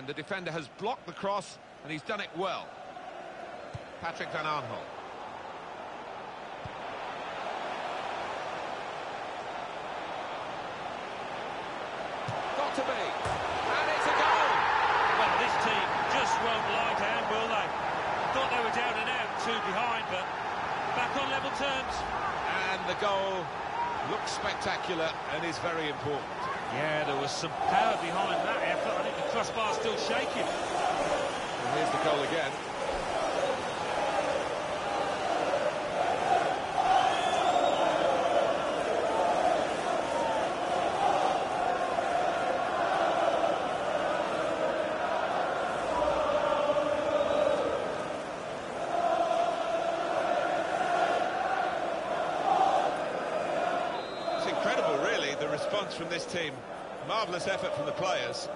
And the defender has blocked the cross, and he's done it well. Patrick Van Aanholt. Got to be. And it's a goal! Well, this team just won't lie down, will they? Thought they were down and out, two behind, but back on level terms. And the goal looks spectacular and is very important. Yeah, there was some power crossbar's still shaking. And here's the goal again. It's incredible, really, the response from this team. Marvellous effort from the players.